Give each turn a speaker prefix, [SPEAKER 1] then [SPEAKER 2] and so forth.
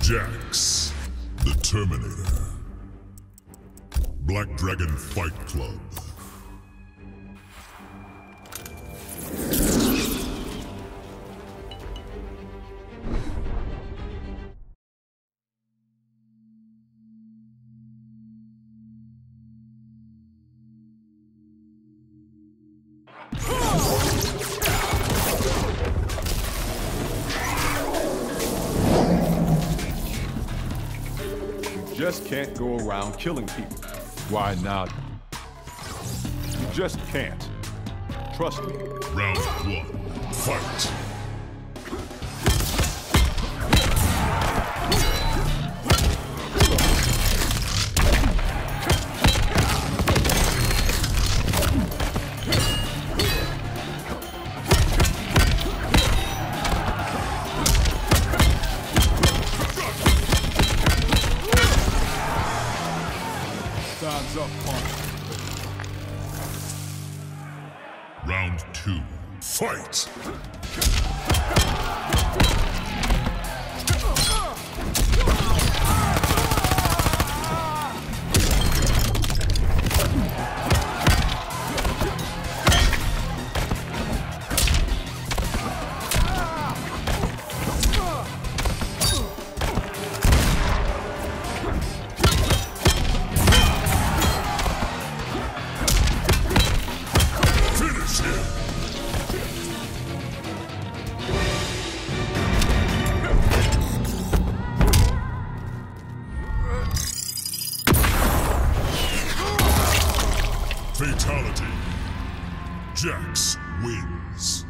[SPEAKER 1] Jax, the Terminator. Black Dragon Fight Club.
[SPEAKER 2] Just can't go around killing people. Why not? You just can't. Trust me.
[SPEAKER 1] Round one. Fight.
[SPEAKER 2] Time's up, punk.
[SPEAKER 1] Round two. Fight. Fatality. Jax wins.